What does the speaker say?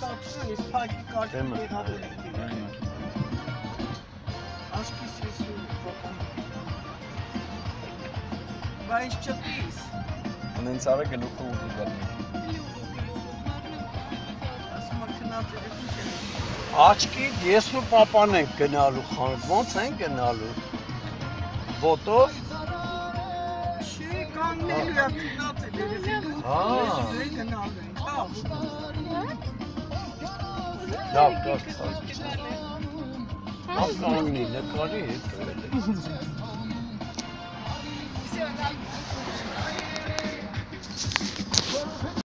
եմ, ես փակի կարգի տեղավորել Աշկիս ես ու պապան։ Բայց չտիս, Անենց արը գլուխը ուղի գալի։ ասում երեքին չեմ։ Աչքի ես ու papan ենք գնալու խան։ Ոնց են գնալու։ Ոտով։ Չի կանգնելու է քնած երեքին։ Հա։ Ես գնալու ենք, հա։ Yap yap. Aslan ile karı et. Bir şey önemli.